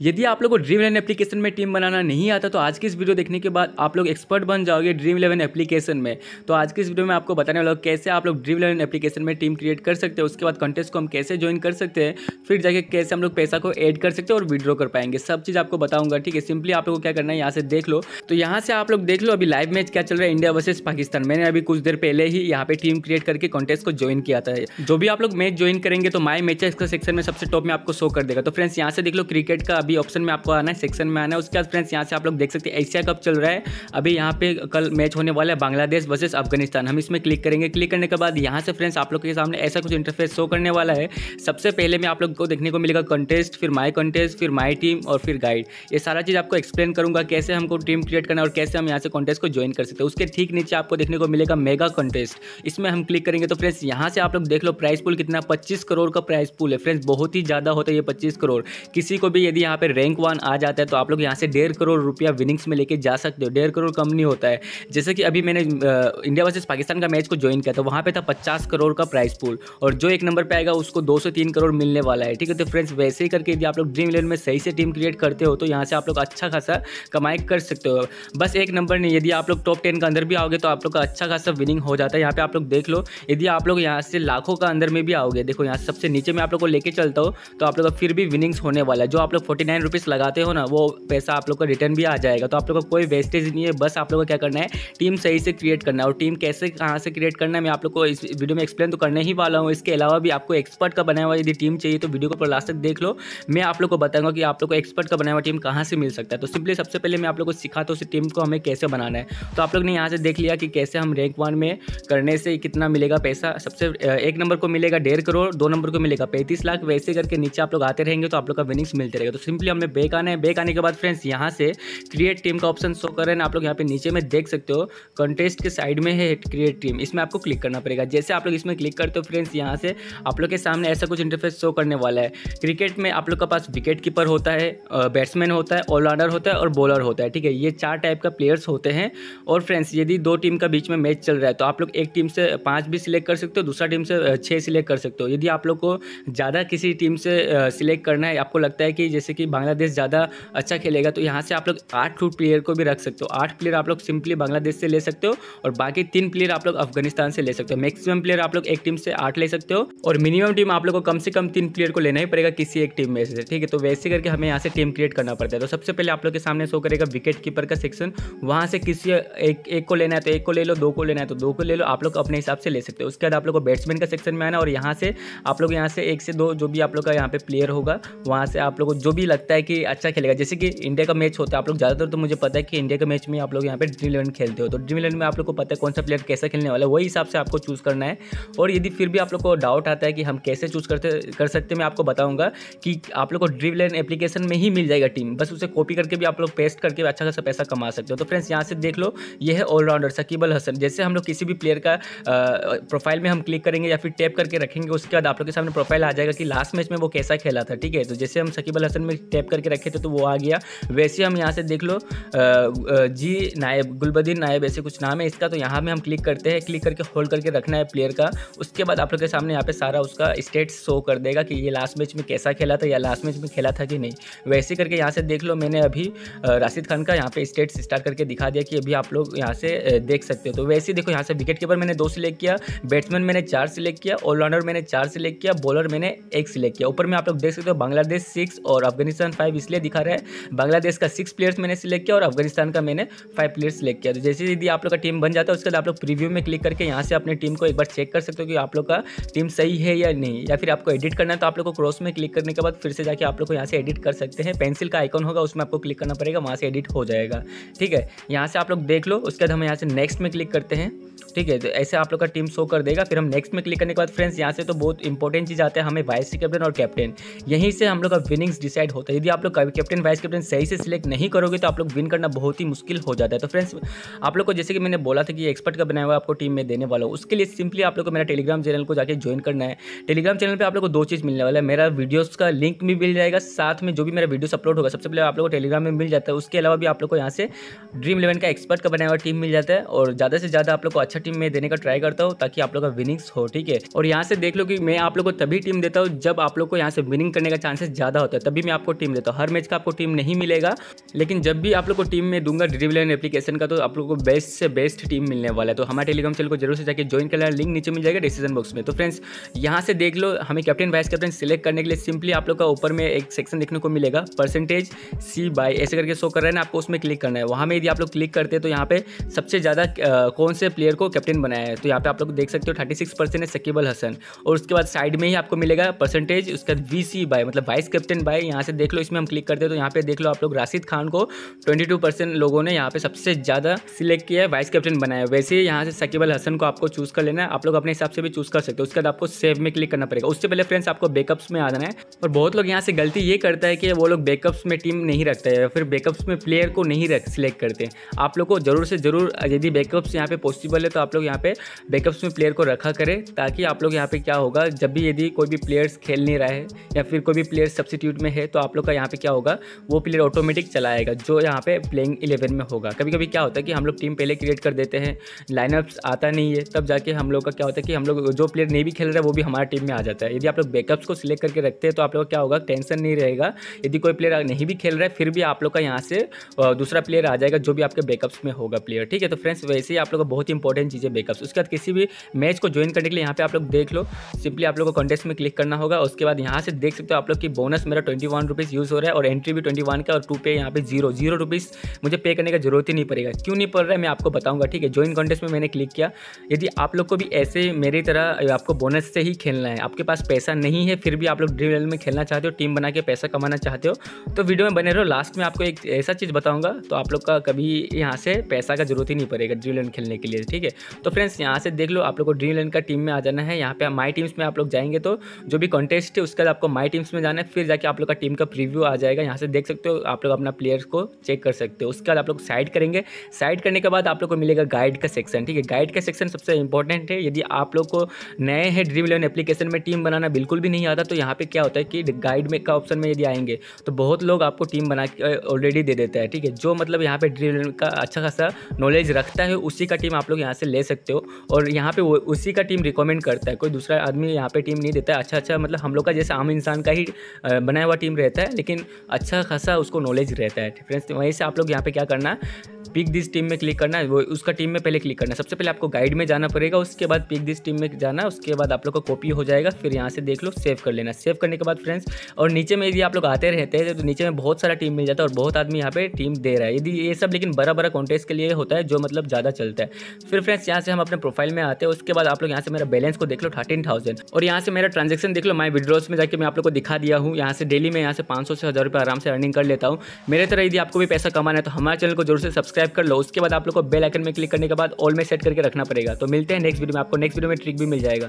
यदि आप लोग को ड्रीम इलेवन एप्लीकेशन में टीम बनाना नहीं आता तो आज की इस वीडियो देखने के बाद आप लोग एक्सपर्ट बन जाओगे ड्रीम इलेवन एप्लीकेशन में। तो आज की इस वीडियो में आपको बताने वाला कैसे आप लोग ड्रीम इलेवन एप्लीकेशन में टीम क्रिएट कर सकते हैं, उसके बाद कंटेस्ट को हम कैसे ज्वाइन कर सकते हैं, फिर जाके कैसे हम लोग पैसा को ऐड कर सकते हैं और विड्रॉ कर पाएँगे। सब चीज़ आपको बताऊँगा, ठीक है? सिंपली आप लोग को क्या करना है, यहाँ से देख लो। तो यहाँ से आप लोग देख लो, अभी लाइव मैच क्या चल रहा है इंडिया वर्सेज पाकिस्तान मैंने अभी कुछ देर पहले ही यहाँ पे टीम क्रिएट करके कॉन्टेस्ट को ज्वाइन किया था। जो भी आप लोग मैच ज्वाइन करेंगे तो माई मैचेस का सेक्शन में सबसे टॉप में आपको शो कर देगा। तो फ्रेंड्स यहाँ से देख लो क्रिकेट का अभी ऑप्शन में आपको आना है सेक्शन में आना है। उसके बाद फ्रेंड्स यहाँ से आप लोग देख सकते हैं एशिया कप चल रहा है। अभी यहाँ पे कल मैच होने वाला है बांग्लादेश वर्सेस अफ़गानिस्तान हम इसमें क्लिक करेंगे। क्लिक करने के बाद यहाँ से फ्रेंड्स आप लोग के सामने ऐसा कुछ इंटरफेस शो करने वाला है। सबसे पहले में आप लोग को देखने को मिलेगा कंटेस्ट फिर माई कंटेस्ट फिर माई टीम और फिर गाइड ये सारा चीज़ आपको एक्सप्लेन करूँगा कैसे हमको टीम क्रिएट करना और कैसे हम यहाँ से कॉन्टेस्ट को ज्वाइन कर सकते हैं। उसके ठीक नीचे आपको देखने को मिलेगा मेगा कॉन्टेस्ट इसमें हम क्लिक करेंगे तो फ्रेंड्स यहाँ से आप लोग देख लो प्राइस पुल कितना, पच्चीस करोड़ का प्राइस पुल है। फ्रेंड्स बहुत ही ज़्यादा होता है ये पच्चीस करोड़। किसी को भी यदि यहाँ पे रैंक वन आ जाता है तो आप लोग यहाँ से डेढ़ करोड़ रुपया विनिंग्स में लेके जा सकते हो डेढ़ करोड़ कम नहीं होता है जैसे कि अभी मैंने इंडिया वर्सेज पाकिस्तान का मैच को ज्वाइन किया था वहाँ पे था पचास करोड़ का प्राइस पूल और जो एक नंबर पर आएगा उसको दो से तीन करोड़ मिलने वाला है ठीक है तो फ्रेंड्स वैसे ही करके यदि आप लोग ड्रीम इलेवन में सही से टीम क्रिएट करते हो तो यहाँ से आप लोग अच्छा खासा कमाई कर सकते हो बस एक नंबर नहीं यदि आप लोग टॉप टेन का अंदर भी आओगे तो आप लोग का अच्छा खासा विनिंग हो जाता है यहाँ पे आप लोग देख लो यदि आप लोग यहाँ से लाखों का अंदर में भी आओगे देखो यहाँ सबसे नीचे में आप लोग को लेके चलता हो तो आप लोग का फिर भी विनिंग्स होने वाला है जो आप लोग फोर्टी नाइन रुपीज़ लगाते हो ना वो पैसा आप लोग का रिटर्न भी आ जाएगा तो आप लोग का कोई वेस्टेज नहीं है बस आप लोग को क्या करना है टीम सही से क्रिएट करना है और टीम कैसे कहाँ से क्रिएट करना है मैं आप लोग को इस वीडियो में एक्सप्लेन तो करने ही वाला हूँ इसके अलावा भी आपको एक्सपर्ट का बनाया हुआ यदि टीम चाहिए तो वीडियो को लास्ट तक देख लो मैं आप लोग को बताऊँगा कि आप लोग को एक्सपर्ट का बनाया हुआ टीम कहाँ से मिल सकता है तो सिंपली सबसे पहले मैं आप लोग को सिखाता हूँ उस टीम को हमें कैसे बनाना है तो आप लोग ने यहाँ से देख लिया कि कैसे हम रैंक वन में करने से कितना मिलेगा पैसा सबसे एक नंबर को मिलेगा डेढ़ करोड़ दो नंबर को मिलेगा पैंतीस लाख वैसे करके नीचे आप लोग आते रहेंगे तो आप लोग का विनिंग्स मिलते रहेगा तो सिंपली हमें बैक आना है। बैक आने के बाद फ्रेंड्स, यहाँ से क्रिएट टीम का ऑप्शन शो कर रहे हैं। आप लोग यहाँ पे नीचे में देख सकते हो कंटेस्ट के साइड में है क्रिएट टीम इसमें आपको क्लिक करना पड़ेगा। जैसे आप लोग इसमें क्लिक करते हो फ्रेंड्स, यहाँ से आप लोग के सामने ऐसा कुछ इंटरफेस शो करने वाला है। क्रिकेट में आप लोग के पास विकेट कीपर होता है बैट्समैन होता है ऑलराउंडर होता है और बॉलर होता है, ठीक है? ये चार टाइप का प्लेयर्स होते हैं। और फ्रेंड्स, यदि दो टीम का बीच में मैच चल रहा है तो आप लोग एक टीम से पाँच भी सिलेक्ट कर सकते हो, दूसरा टीम से छः सिलेक्ट कर सकते हो। यदि आप लोग को ज़्यादा किसी टीम से सिलेक्ट करना है, आपको लगता है कि जैसे बांग्लादेश ज़्यादा अच्छा खेलेगा तो यहाँ से आप लोग आठ टू प्लेयर को भी रख सकते हो आठ प्लेयर आप लोग सिंपली बांग्लादेश से ले सकते हो और बाकी तीन प्लेयर आप लोग अफ़गानिस्तान से ले सकते हो मैक्सिमम प्लेयर आप लोग एक टीम से आठ ले सकते हो और मिनिमम टीम आप लोग को कम से कम तीन प्लेयर को लेना ही पड़ेगा किसी एक टीम में से ठीक है तो वैसे करके हमें यहाँ से टीम क्रिएट करना पड़ता है तो सबसे पहले आप लोग के सामने शो करेगा विकेट कीपर का सेक्शन वहाँ से किसी एक एक को लेना है तो एक को ले लो दो को लेना है तो दो को ले लो आप लोग अपने हिसाब से ले सकते हो उसके बाद आप लोग को बैट्समैन का सेक्शन में आना और यहाँ से आप लोग यहाँ से एक से दो जो भी आप लोग का यहाँ पे प्लेयर होगा वहाँ से आप लोग को जो भी लगता है कि अच्छा खेलेगा। जैसे कि इंडिया का मैच होता है, आप लोग ज़्यादातर तो मुझे पता है कि इंडिया का मैच में आप लोग यहाँ पे ड्रीम इलेवन खेलते हो। तो ड्रीम इलेवन में आप लोग को पता है कौन सा प्लेयर कैसा खेलने वाला है, वही हिसाब से आपको चूज़ करना है। और यदि फिर भी आप लोग को डाउट आता है कि हम कैसे चूज़ करते, कर सकते मैं आपको बताऊँगा कि आप लोग को ड्रीम इलेवन एप्लीकेशन में ही मिल जाएगा टीम बस उसे कॉपी करके भी आप लोग पेस्ट करके अच्छा खासा पैसा कमा सकते हो। तो फ्रेंड्स यहाँ से देख लो ये है ऑलराउंडर सकीबल हसन जैसे हम लोग किसी भी प्लेयर का प्रोफ़ाइल में हम क्लिक करेंगे या फिर टैप करके रखेंगे, उसके बाद आप लोग के सामने प्रोफ़ाइल आ जाएगा कि लास्ट मैच में वो कैसा खेला था, ठीक है? तो जैसे हम सकीबल हसन में टैप करके रखे थे तो वो आ गया। वैसे हम यहाँ से देख लो जी नायब, गुलबदीन नायब ऐसे कुछ नाम है इसका तो यहाँ में हम क्लिक करते हैं क्लिक करके होल्ड करके रखना है प्लेयर का। उसके बाद आप लोग के सामने यहाँ पे सारा उसका स्टेट शो कर देगा कि ये लास्ट मैच में कैसा खेला था या लास्ट मैच में खेला था कि नहीं। वैसे करके यहाँ से देख लो, मैंने अभी राशिद खान का यहाँ पे स्टेट्स स्टार्ट करके दिखा दिया कि अभी आप लोग यहाँ से देख सकते हो। तो वैसे देखो यहाँ से विकेट कीपर मैंने दो सिलेक्ट किया बैट्समैन मैंने चार सिलेक्ट किया ऑलराउंडर मैंने चार सिलेक्ट किया बॉलर मैंने एक सिलेक्ट किया। ऊपर में आप लोग देख सकते हो, बांग्लादेश सिक्स और अफ़गानिस्तान फाइव इसलिए दिखा रहा है। बांग्लादेश का सिक्स प्लेयर्स मैंने सिलेक्ट किया और अफ़गानिस्तान का मैंने फाइव प्लेयर्स सिलेक्ट किया। तो जैसे यदि आप लोग का टीम बन जाता है, उसके बाद आप लोग प्रीव्यू में क्लिक करके यहाँ से अपनी टीम को एक बार चेक कर सकते हो कि आप लोग का टीम सही है या नहीं। या फिर आपको एडिट करना है तो आप लोग को क्रॉस में क्लिक करने के बाद फिर से जाके आप लोग को यहाँ से एडिट कर सकते हैं। पेंसिल का आइकन होगा, उसमें आपको क्लिक करना पड़ेगा, वहाँ से एडिट हो जाएगा। ठीक है? यहाँ से आप लोग देख लो, उसके बाद हम यहाँ से नेक्स्ट में क्लिक करते हैं। ठीक है तो ऐसे आप लोग का टीम शो कर देगा। फिर हम नेक्स्ट में क्लिक करने के बाद फ्रेंड्स यहाँ से तो बहुत इंपॉर्टेंट चीज़ आते हैं, हमें वाइस कैप्टन और कैप्टन यहीं से हम लोग का विनिंग्स डिसाइड होता है। यदि आप लोग कैप्टन वाइस कैप्टन सही से सिलेक्ट नहीं करोगे तो आप लोग विन करना बहुत ही मुश्किल हो जाता है। तो फ्रेंड्स आप लोग को जैसे कि मैंने बोला था कि एक्सपर्ट का बनाया हुआ आपको टीम में देने वाला हूँ। उसके लिए सिंपली आप लोग को मेरा टेलीग्राम चैनल को जाकर ज्वाइन करना है। टेलीग्राम चैनल पर आप लोग को दो चीज़ मिलने वाला है। मेरा वीडियोज़ का लिंक भी मिल जाएगा, साथ में जो भी मेरा वीडियोस अपलोड होगा, सबसे पहले आप लोग को टेलीग्राम में मिल जाता है। उसके अलावा भी आप लोग को यहाँ से ड्रीम इलेवन का एक्सपर्ट का बनाया हुआ टीम मिल जाता है और ज़्यादा से ज़्यादा आप लोग को अच्छा अच्छा टीम मैं देने का ट्राई करता हूँ ताकि आप लोग का विनिंग्स हो, ठीक है? और यहाँ से देख लो कि मैं आप लोग को तभी टीम देता हूँ जब आप लोग को यहाँ से विनिंग करने का चांसेस ज़्यादा होता है, तभी मैं आपको टीम देता हूँ। हर मैच का आपको टीम नहीं मिलेगा, लेकिन जब भी आप लोग को टीम में दूँगा ड्रीम इलेवन एप्लीकेशन का तो आप लोग को बेस्ट से बेस्ट टीम मिलने वाला है। तो हमारे टेलीग्राम चैनल को ज़रूर से जाकर ज्वाइन कर लेना लिंक नीचे मिल जाएगा डिसीज़न बॉक्स में। तो फ्रेंड्स यहाँ से देख लो, हमें कैप्टन वाइस कैप्टन सिलेक्ट करने के लिए सिंपली आप लोग का ऊपर में एक सेक्शन देखने को मिलेगा परसेंटेज सी बाई ऐसे करके शो कर रहे हैं आपको उसमें क्लिक करना है। वहाँ में यदि आप लोग क्लिक करते हैं तो यहाँ पे सबसे ज़्यादा कौन से प्लेयर को कैप्टन बनाया है। तो यहाँ पे आप लोग देख सकते हो थर्टी सिक्स परसेंट है सकीबल हसन और उसके बाद साइड में ही आपको मिलेगा परसेंटेज उसके बाद वी सी बाय मतलब वाइस कैप्टन बाय यहाँ से देख लो, इसमें हम क्लिक करते हैं तो यहाँ पे देख लो आप लोग राशिद खान को ट्वेंटी लोगों ने यहाँ पे सबसे ज़्यादा सिलेक्ट किया है वाइस कैप्टन बनाया है। वैसे ही यहाँ से सकीबल हसन को आपको चूज़ कर लेना है, आप लोग अपने हिसाब से भी चूज़ कर सकते हो। उसके बाद आपको सेव में क्लिक करना पड़ेगा। उससे पहले फ्रेंड्स आपको बैकअप्स में आ जाना है। और बहुत लोग यहाँ से गलती ये करता है कि वो लोग बैकअप्स में टीम नहीं रखते हैं फिर बैकअप्स में प्लेयर को नहीं सिलेक्ट करते आप लोग को ज़रूर से ज़रूर, यदि बैकअप्स यहाँ पे पॉसिबल है तो आप लोग यहाँ पे बैकअप्स में प्लेयर को रखा करें, ताकि आप लोग यहाँ पे क्या होगा, जब भी यदि कोई भी प्लेयर्स खेल नहीं रहा है, या फिर कोई भी प्लेयर सब्सिट्यूट में है तो आप लोग का यहाँ पे क्या होगा, वो प्लेयर ऑटोमेटिक चलाएगा, जो यहाँ पे प्लेइंग इलेवन में होगा। कभी कभी क्या होता है कि हम लोग टीम पहले क्रिएट कर देते हैं लाइनअप्स आता नहीं है, तब जाके हम लोग का क्या होता है कि हम लोग जो प्लेयर नहीं भी खेल रहा है, वो भी हमारा टीम में आ जाता है। यदि आप लोग बैकअप्स को सिलेक्ट करके रखते हैं तो आप लोग क्या होगा टेंशन नहीं रहेगा। यदि कोई प्लेयर नहीं भी खेल रहा है, फिर भी आप लोग का यहाँ से दूसरा प्लेयर आ जाएगा, जो भी आपके बैकअप्स में होगा प्लेयर ठीक है? तो फ्रेंड्स वैसे ही आप लोग बहुत इंपॉर्टेंट चीज़ है बैकअप्स उसके बाद किसी भी मैच को ज्वाइन करने के लिए यहाँ पे आप लोग देख लो। सिंपली आप लोग को कॉन्टेस्ट में क्लिक करना होगा। उसके बाद यहाँ से देख सकते हो आप लोग की बोनस मेरा ट्वेंटी वन रुपीज़ यूज़ हो रहा है और एंट्री भी ट्वेंटी वन का और टू पे यहाँ पे ज़ीरो ज़ीरो रुपीज़ मुझे पे करने का ज़रूरत ही नहीं पड़ेगा। क्यों नहीं पड़ रहा है? मैं आपको बताऊँगा, ठीक है? ज्वाइन कॉन्टेस्ट में मैंने क्लिक किया। यदि आप लोग को भी ऐसे मेरी तरह आपको बोनस से ही खेलना है, आपके पास पैसा नहीं है, फिर भी आप लोग ड्रीम में खेलना चाहते हो टीम बना के पैसा कमाना चाहते हो तो वीडियो में बने रहो। लास्ट में आपको एक ऐसा चीज़ बताऊँगा तो आप लोग का कभी यहाँ से पैसा का ज़रूरत ही नहीं पड़ेगा ड्रीम खेलने के लिए, ठीक है? तो फ्रेंड्स, यहाँ से देख लो, आप लोग को ड्रीम इलेवन का टीम में आ जाना है। यहाँ पे माई टीम्स में आप लोग जाएँगे तो जो भी कॉन्टेस्ट है, उसके बाद आपको माई टीम्स में जाना है। फिर जाके आप लोग का टीम का प्रीव्यू आ जाएगा। यहाँ से देख सकते हो, आप लोग अपना प्लेयर्स को चेक कर सकते हो। उसके बाद आप लोग साइड करेंगे। साइड करने के बाद आप लोग को मिलेगा गाइड का सेक्शन ठीक है? गाइड का सेक्शन सबसे इंपॉर्टेंट है। यदि आप लोग को नए हैं ड्रीम इलेवन एप्लीकेशन में टीम बनाना बिल्कुल भी नहीं आता तो यहाँ पे क्या होता है कि गाइड में का ऑप्शन में यदि आएँगे तो बहुत लोग आपको टीम बना के ऑलरेडी दे देता है, ठीक है? जो मतलब यहाँ पे ड्रीम इलेवन का अच्छा खासा नॉलेज रखता है, उसी का टीम आप लोग यहाँ से ले सकते हो। और यहाँ पे वो, उसी का टीम रिकमेंड करता है। कोई दूसरा आदमी यहाँ पे टीम नहीं देता। है अच्छा अच्छा मतलब हम लोग का जैसे आम इंसान का ही बनाया हुआ टीम रहता है, लेकिन अच्छा खासा उसको नॉलेज रहता है। फ्रेंड्स वहीं से आप लोग यहाँ पे क्या करना पिक दिस टीम में क्लिक करना है वो उसका टीम में पहले क्लिक करना। है सबसे पहले आपको गाइड में जाना पड़ेगा, उसके बाद पिक दिस टीम में जाना, उसके बाद आप लोग का कॉपी हो जाएगा, फिर यहाँ से देख लो सेव कर लेना। सेव करने के बाद फ्रेंड्स और नीचे में यदि आप लोग आते रहते हैं तो नीचे में बहुत सारा टीम मिल जाता है और बहुत आदमी यहाँ पे टीम दे रहा है। यदि ये सब लेकिन बड़ा बड़ा कॉन्टेस्ट के लिए होता है, जो मतलब ज़्यादा चलता है। फिर फ्रेंड्स यहाँ से हम अपने प्रोफ़ाइल में आते हैं, उसके बाद आप लोग यहाँ से मेरा बैलेंस को देख लो थर्टीन थाउज़ेंड और यहाँ से मेरा ट्रांजेक्शन देख लो माई विड्रोस में जाकर मैं आप लोग को दिखा दिया हूँ। यहाँ से डेली में यहाँ से पाँच से हज़ार रुपये आराम से अर्निंग कर लेता हूँ। मेरे तरह यदि आपको भी पैसा कमाना है तो हमारे चैनल को ज़रूर से सब्सक्राइब कर लो। उसके बाद आप लोग को बेल आइकन में क्लिक करने के बाद ऑल में सेट करके रखना पड़ेगा। तो मिलते हैं नेक्स्ट वीडियो में, आपको नेक्स्ट वीडियो में ट्रिक भी मिल जाएगा।